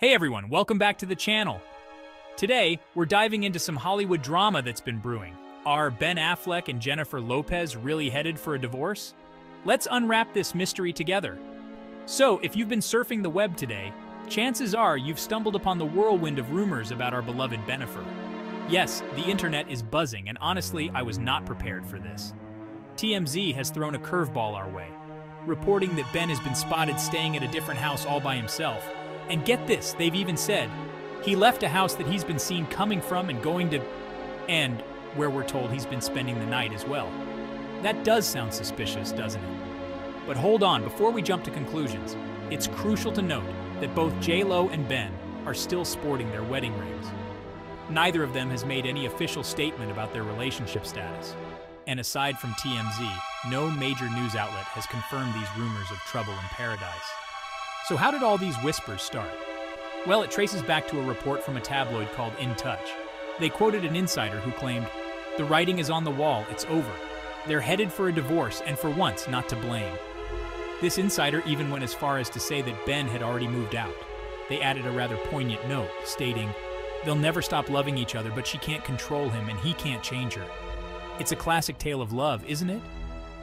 Hey everyone, welcome back to the channel. Today, we're diving into some Hollywood drama that's been brewing. Are Ben Affleck and Jennifer Lopez really headed for a divorce? Let's unwrap this mystery together. So, if you've been surfing the web today, chances are you've stumbled upon the whirlwind of rumors about our beloved Bennifer. Yes, the internet is buzzing, and honestly, I was not prepared for this. TMZ has thrown a curveball our way, reporting that Ben has been spotted staying at a different house all by himself. And get this, they've even said he left a house that he's been seen coming from and going to, and where we're told he's been spending the night as well. That does sound suspicious, doesn't it? But hold on, before we jump to conclusions, it's crucial to note that both J-Lo and Ben are still sporting their wedding rings. Neither of them has made any official statement about their relationship status. And aside from TMZ, no major news outlet has confirmed these rumors of trouble in paradise. So how did all these whispers start? Well, it traces back to a report from a tabloid called In Touch. They quoted an insider who claimed, The writing is on the wall, it's over. They're headed for a divorce, and for once, not to blame. This insider even went as far as to say that Ben had already moved out. They added a rather poignant note, stating, They'll never stop loving each other, but she can't control him and he can't change her. It's a classic tale of love, isn't it?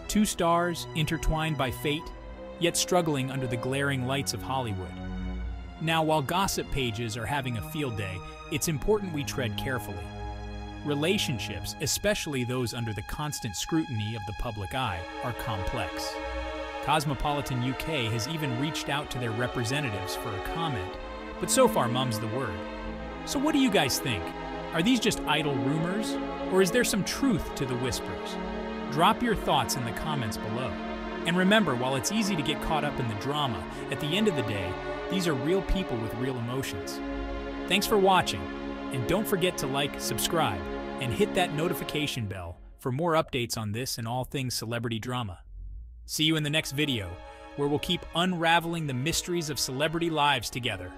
Two stars, intertwined by fate, yet struggling under the glaring lights of Hollywood. Now, while gossip pages are having a field day, it's important we tread carefully. Relationships, especially those under the constant scrutiny of the public eye, are complex. Cosmopolitan UK has even reached out to their representatives for a comment, but so far mum's the word. So what do you guys think? Are these just idle rumors, or is there some truth to the whispers? Drop your thoughts in the comments below. And remember, while it's easy to get caught up in the drama, at the end of the day, these are real people with real emotions. Thanks for watching, and don't forget to like, subscribe, and hit that notification bell for more updates on this and all things celebrity drama. See you in the next video, where we'll keep unraveling the mysteries of celebrity lives together.